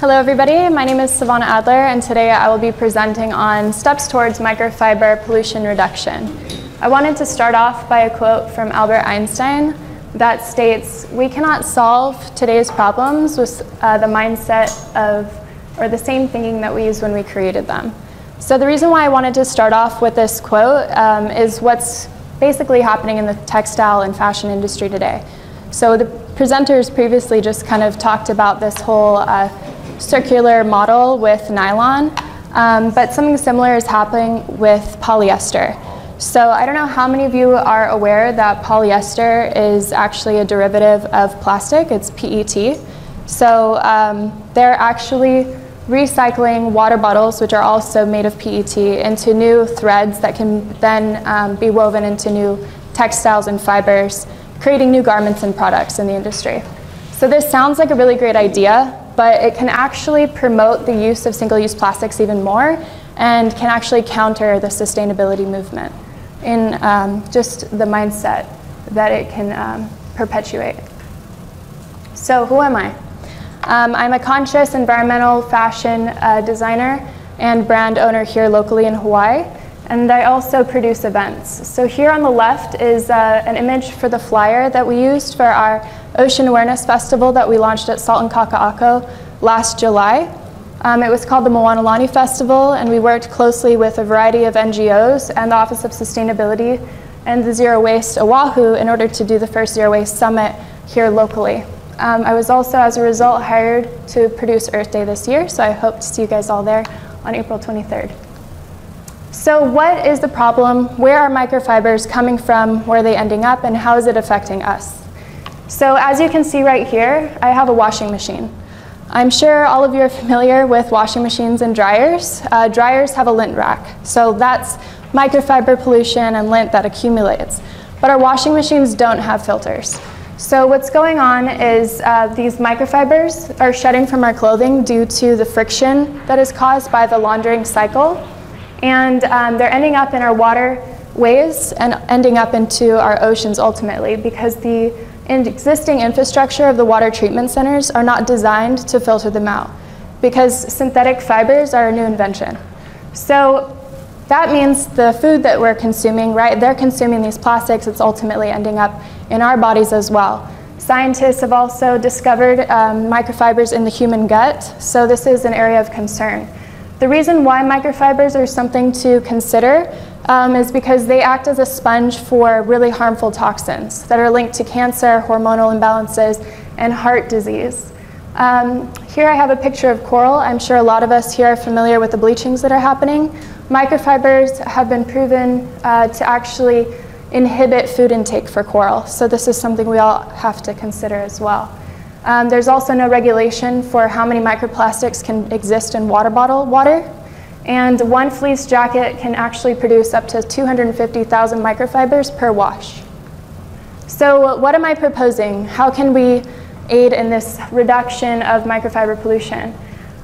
Hello everybody, my name is Savannah Adler and today I will be presenting on steps towards microfiber pollution reduction. I wanted to start off by a quote from Albert Einstein that states, we cannot solve today's problems with uh, the mindset of, or the same thinking that we used when we created them. So the reason why I wanted to start off with this quote um, is what's basically happening in the textile and fashion industry today. So the presenters previously just kind of talked about this whole uh, circular model with nylon, um, but something similar is happening with polyester. So I don't know how many of you are aware that polyester is actually a derivative of plastic, it's PET. So um, they're actually recycling water bottles, which are also made of PET, into new threads that can then um, be woven into new textiles and fibers, creating new garments and products in the industry. So this sounds like a really great idea, but it can actually promote the use of single-use plastics even more and can actually counter the sustainability movement in um, just the mindset that it can um, perpetuate. So who am I? Um, I'm a conscious environmental fashion uh, designer and brand owner here locally in Hawaii, and I also produce events. So here on the left is uh, an image for the flyer that we used for our Ocean Awareness Festival that we launched at Salt and Kaka'ako last July. Um, it was called the Moanalani Festival, and we worked closely with a variety of NGOs and the Office of Sustainability and the Zero Waste Oahu in order to do the first Zero Waste Summit here locally. Um, I was also, as a result, hired to produce Earth Day this year, so I hope to see you guys all there on April 23rd. So what is the problem? Where are microfibers coming from? Where are they ending up? And how is it affecting us? So as you can see right here, I have a washing machine. I'm sure all of you are familiar with washing machines and dryers. Uh, dryers have a lint rack, so that's microfiber pollution and lint that accumulates. But our washing machines don't have filters. So what's going on is uh, these microfibers are shedding from our clothing due to the friction that is caused by the laundering cycle. And um, they're ending up in our waterways and ending up into our oceans ultimately because the existing infrastructure of the water treatment centers are not designed to filter them out because synthetic fibers are a new invention. So that means the food that we're consuming, right, they're consuming these plastics, it's ultimately ending up in our bodies as well. Scientists have also discovered um, microfibers in the human gut, so this is an area of concern. The reason why microfibers are something to consider um, is because they act as a sponge for really harmful toxins that are linked to cancer, hormonal imbalances, and heart disease. Um, here I have a picture of coral. I'm sure a lot of us here are familiar with the bleachings that are happening. Microfibers have been proven uh, to actually inhibit food intake for coral, so this is something we all have to consider as well. Um, there's also no regulation for how many microplastics can exist in water bottle water. And one fleece jacket can actually produce up to 250,000 microfibers per wash. So what am I proposing? How can we aid in this reduction of microfiber pollution?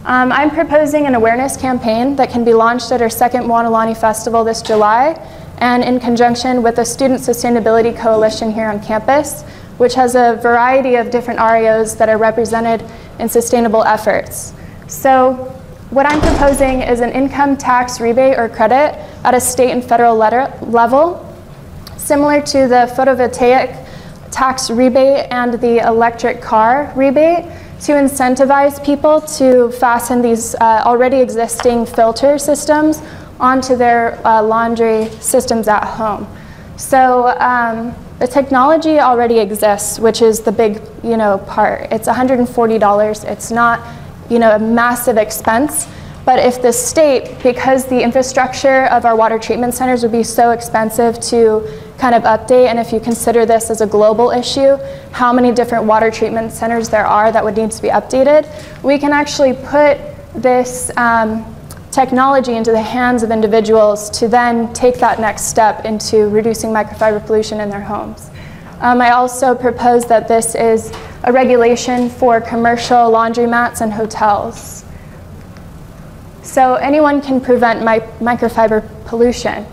Um, I'm proposing an awareness campaign that can be launched at our second Moanalani Festival this July and in conjunction with the Student Sustainability Coalition here on campus, which has a variety of different RIOs that are represented in sustainable efforts. So what I'm proposing is an income tax rebate or credit at a state and federal level, similar to the photovoltaic tax rebate and the electric car rebate to incentivize people to fasten these uh, already existing filter systems onto their uh, laundry systems at home. So um, the technology already exists, which is the big you know, part. It's $140. It's not you know, a massive expense. But if the state, because the infrastructure of our water treatment centers would be so expensive to kind of update, and if you consider this as a global issue, how many different water treatment centers there are that would need to be updated, we can actually put this um, technology into the hands of individuals to then take that next step into reducing microfiber pollution in their homes. Um, I also propose that this is a regulation for commercial laundromats and hotels. So anyone can prevent mi microfiber pollution.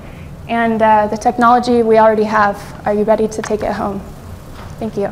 And uh, the technology we already have, are you ready to take it home? Thank you.